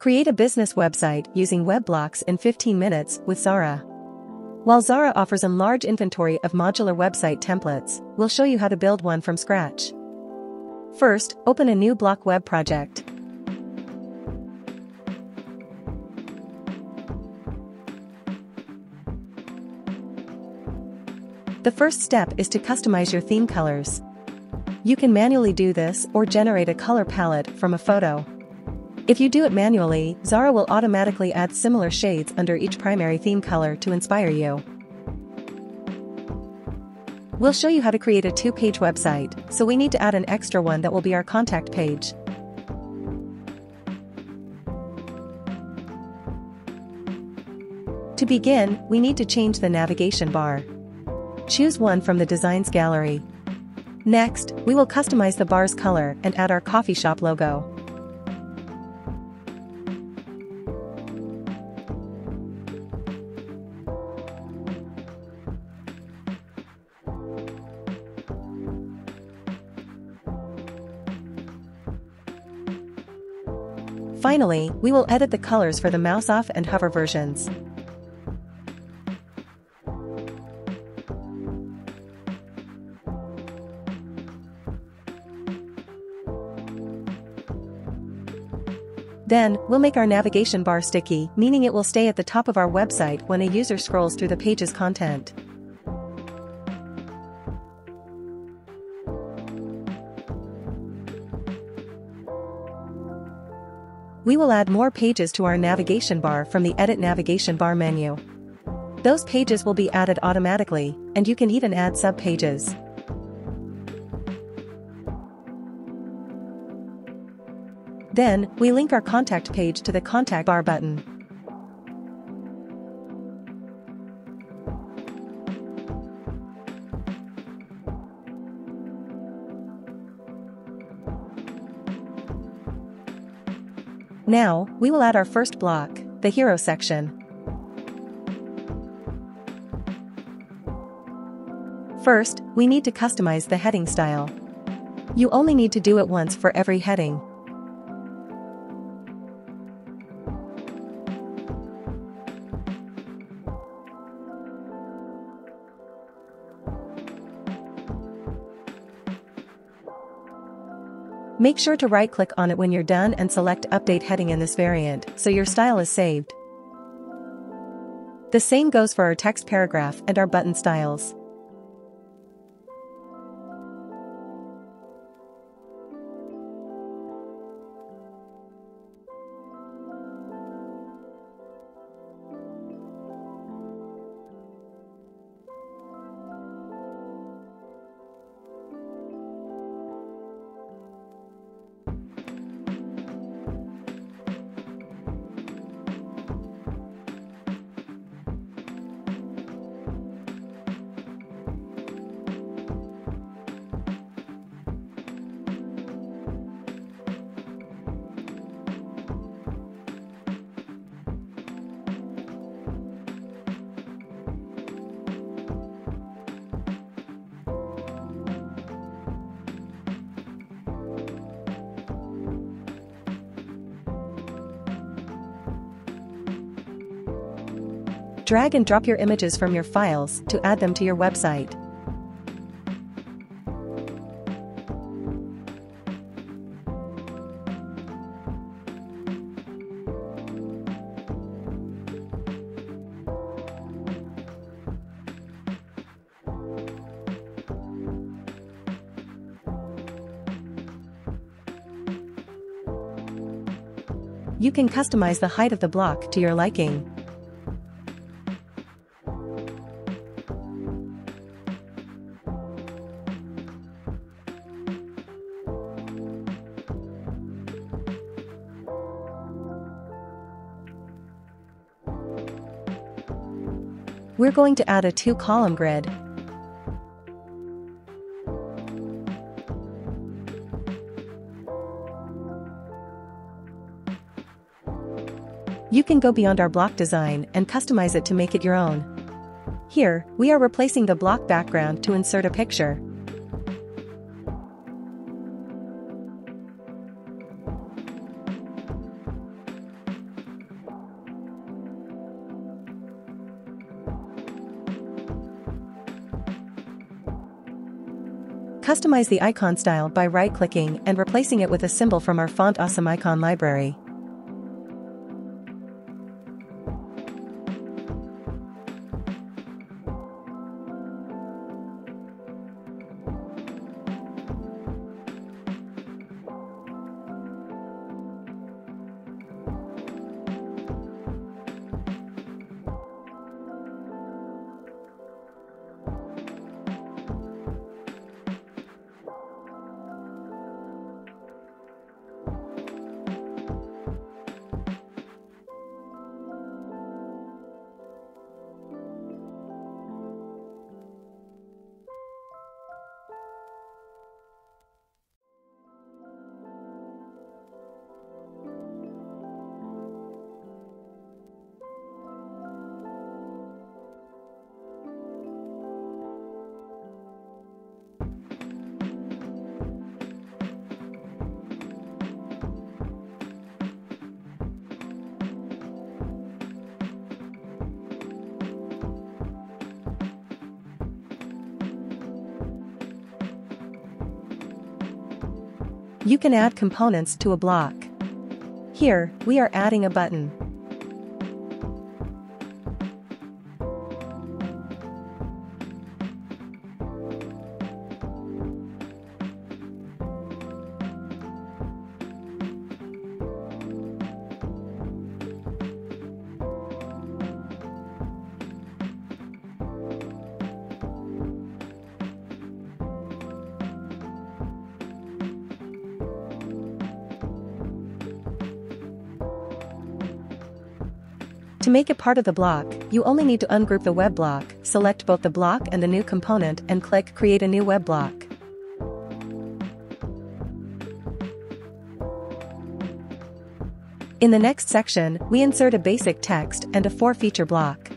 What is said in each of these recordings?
Create a business website using WebBlocks in 15 minutes with Xara. While Xara offers a large inventory of modular website templates, we'll show you how to build one from scratch. First, open a new block web project. The first step is to customize your theme colors. You can manually do this or generate a color palette from a photo. If you do it manually, Xara will automatically add similar shades under each primary theme color to inspire you. We'll show you how to create a two-page website, so we need to add an extra one that will be our contact page. To begin, we need to change the navigation bar. Choose one from the Designs gallery. Next, we will customize the bar's color and add our coffee shop logo. Finally, we will edit the colors for the mouse off and hover versions. Then, we'll make our navigation bar sticky, meaning it will stay at the top of our website when a user scrolls through the page's content. We will add more pages to our navigation bar from the Edit Navigation Bar menu. Those pages will be added automatically, and you can even add sub-pages. Then, we link our contact page to the contact bar button. Now, we will add our first block, the hero section. First, we need to customize the heading style. You only need to do it once for every heading. Make sure to right-click on it when you're done and select Update Heading in this variant so your style is saved. The same goes for our text paragraph and our button styles. Drag and drop your images from your files to add them to your website. You can customize the height of the block to your liking. We're going to add a two-column grid. You can go beyond our block design and customize it to make it your own. Here, we are replacing the block background to insert a picture. Customize the icon style by right-clicking and replacing it with a symbol from our Font Awesome icon library. You can add components to a block. Here, we are adding a button. To make it part of the block, you only need to ungroup the web block, select both the block and the new component and click Create a new web block. In the next section, we insert a basic text and a four-feature block.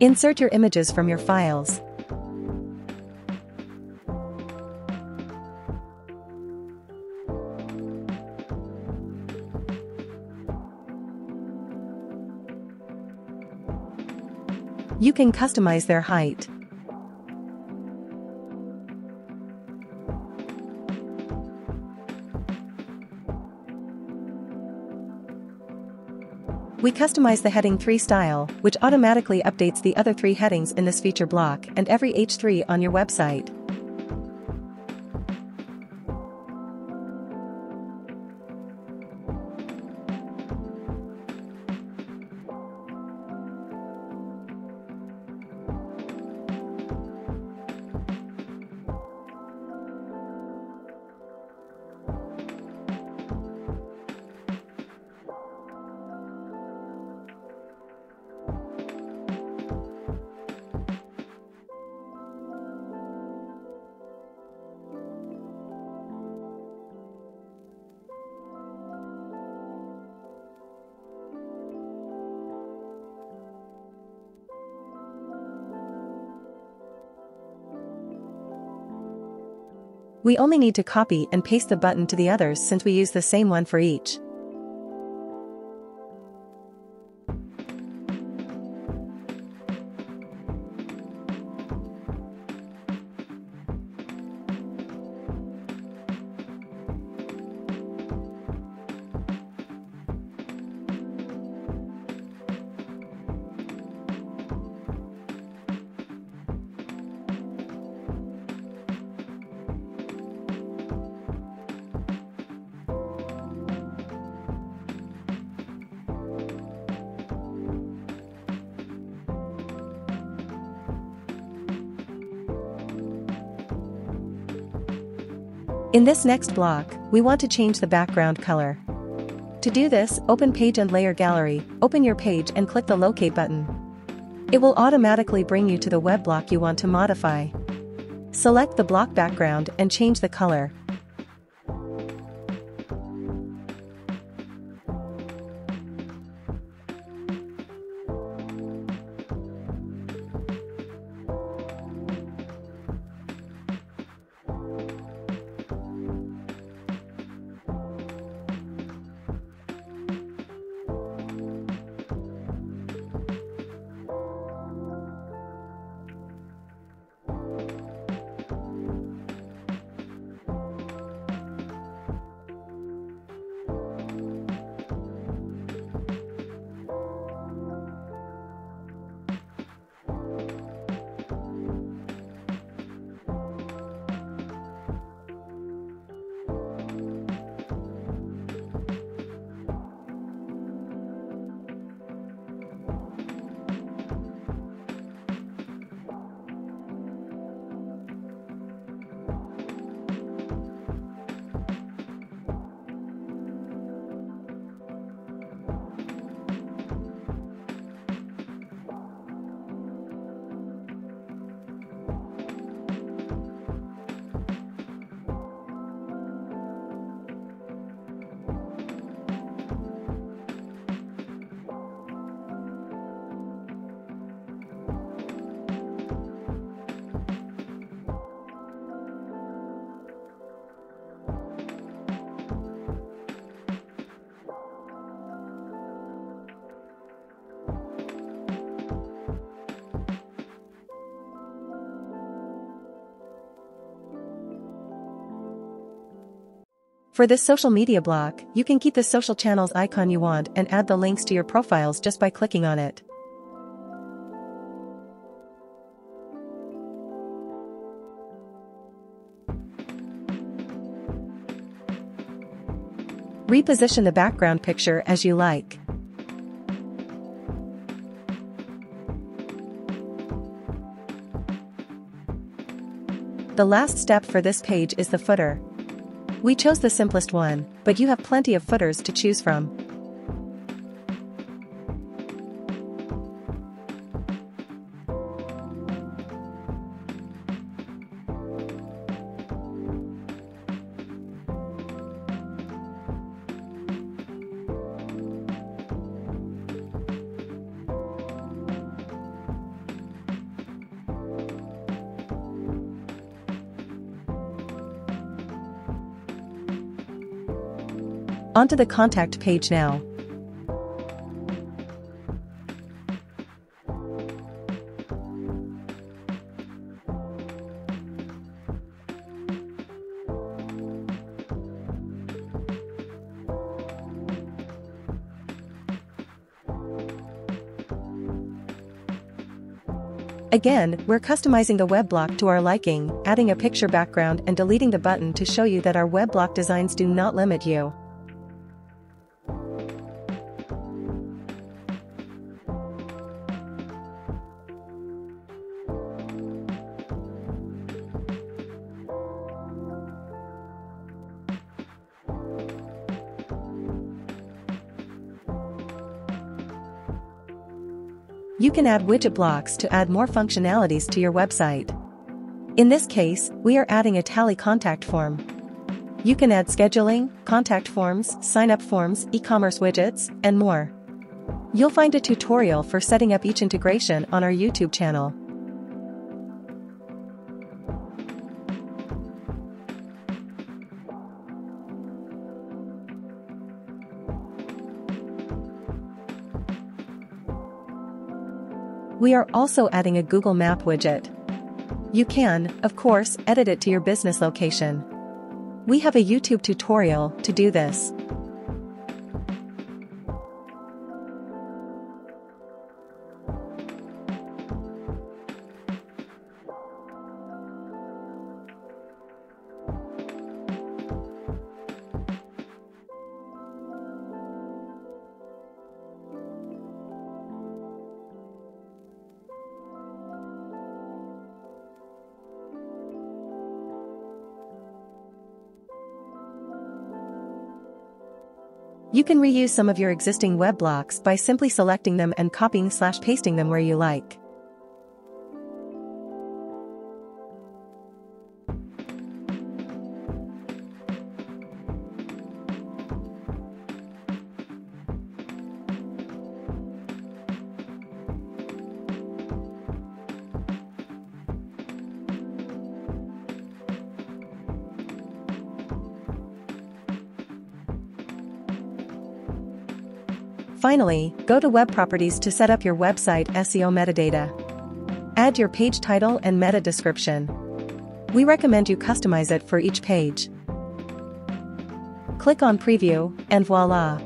Insert your images from your files. You can customize their height. We customize the heading 3 style, which automatically updates the other three headings in this feature block and every H3 on your website. We only need to copy and paste the button to the others since we use the same one for each. In this next block, we want to change the background color. To do this, open Page and Layer Gallery, open your page and click the Locate button. It will automatically bring you to the web block you want to modify. Select the block background and change the color. For this social media block, you can keep the social channels icon you want and add the links to your profiles just by clicking on it. Reposition the background picture as you like. The last step for this page is the footer. We chose the simplest one, but you have plenty of footers to choose from. Onto the contact page now. Again, we're customizing the web block to our liking, adding a picture background and deleting the button to show you that our web block designs do not limit you. Can add widget blocks to add more functionalities to your website. In this case, we are adding a tally contact form. You can add scheduling, contact forms, sign-up forms, e-commerce widgets, and more. You'll find a tutorial for setting up each integration on our YouTube channel. We are also adding a Google Map widget. You can, of course, edit it to your business location. We have a YouTube tutorial to do this. You can reuse some of your existing web blocks by simply selecting them and copying slash pasting them where you like. Finally, go to Web Properties to set up your website SEO metadata. Add your page title and meta description. We recommend you customize it for each page. Click on Preview, and voila!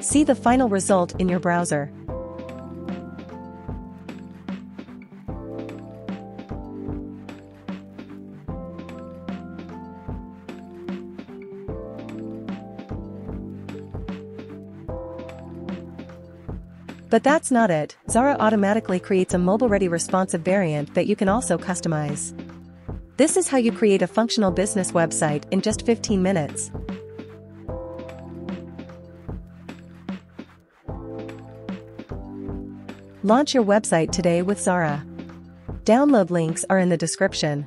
See the final result in your browser. But that's not it, Xara automatically creates a mobile-ready responsive variant that you can also customize. This is how you create a functional business website in just 15 minutes. Launch your website today with Xara. Download links are in the description.